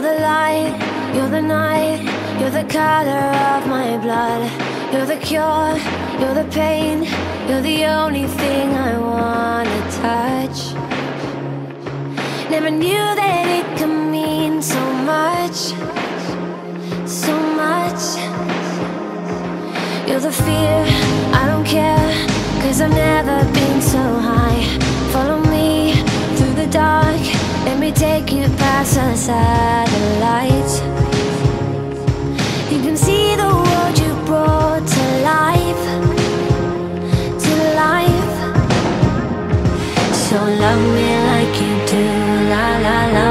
the light, you're the night, you're the color of my blood. You're the cure, you're the pain, you're the only thing I wanna touch. Never knew that it could mean so much, so much. You're the fear,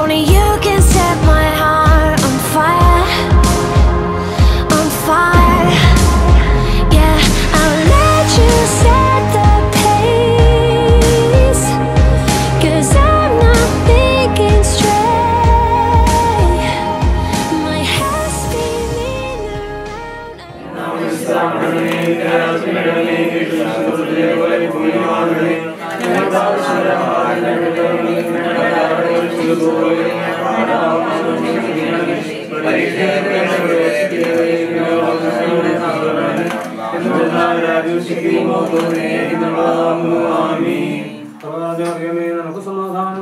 Only you can set my heart on fire, on fire. Yeah, I'll let you set the pace. Cause I'm not thinking straight. My head's spinning around. നമുക്ക് സമാധാനം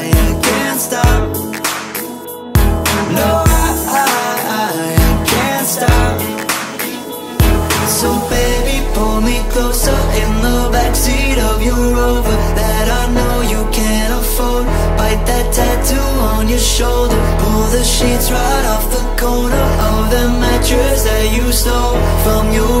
shoulder. Pull the sheets right off the corner of the mattress that you stole from your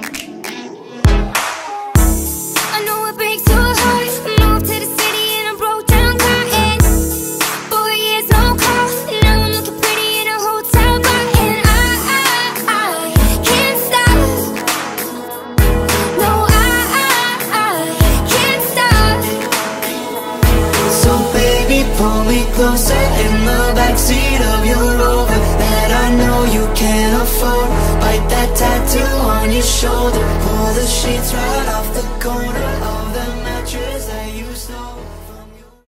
Closer in the backseat of your Rover that I know you can't afford. Bite that tattoo on your shoulder, pull the sheets right off the corner